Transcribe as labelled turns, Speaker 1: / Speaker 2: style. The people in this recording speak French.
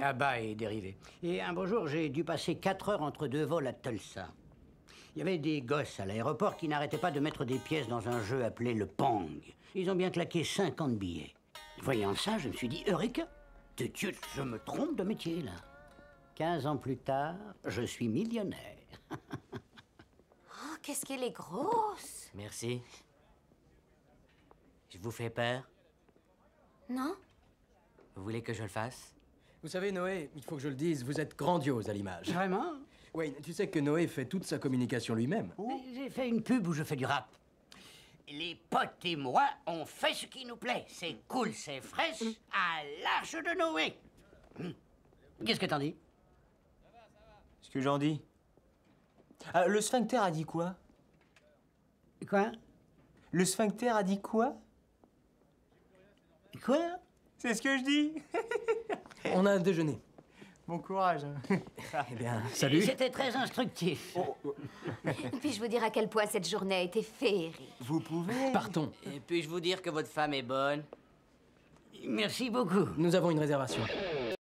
Speaker 1: Abat et dérivé. Et un beau jour, j'ai dû passer 4 heures entre deux vols à Tulsa. Il y avait des gosses à l'aéroport qui n'arrêtaient pas de mettre des pièces dans un jeu appelé le Pong. Ils ont bien claqué 50 billets. Voyant ça, je me suis dit, Eureka De Dieu, je me trompe de métier, là. 15 ans plus tard, je suis millionnaire.
Speaker 2: Oh, qu'est-ce qu'elle est grosse
Speaker 3: Merci. Je vous fais peur?
Speaker 2: Non
Speaker 3: Vous voulez que je le fasse?
Speaker 4: Vous savez, Noé, il faut que je le dise, vous êtes grandiose à l'image.
Speaker 1: Vraiment?
Speaker 4: Wayne, tu sais que Noé fait toute sa communication lui-même.
Speaker 1: Mais J'ai fait une pub où je fais du rap. Les potes et moi, on fait ce qui nous plaît. C'est cool, c'est fraîche, à l'arche de Noé. Hum. Qu'est-ce que t'en dis?
Speaker 5: Ce que j'en dis? Ah, le sphincter a dit quoi?
Speaker 1: Quoi?
Speaker 5: Le sphincter a dit quoi?
Speaker 1: Quoi?
Speaker 5: C'est ce que je dis
Speaker 4: On a un déjeuner.
Speaker 5: Bon courage.
Speaker 4: Eh bien, salut.
Speaker 1: C'était très instructif.
Speaker 2: Puis-je vous dire à quel point cette journée a été féerique
Speaker 5: Vous pouvez
Speaker 4: Partons.
Speaker 3: Et puis-je vous dire que votre femme est bonne
Speaker 1: Merci beaucoup.
Speaker 4: Nous avons une réservation.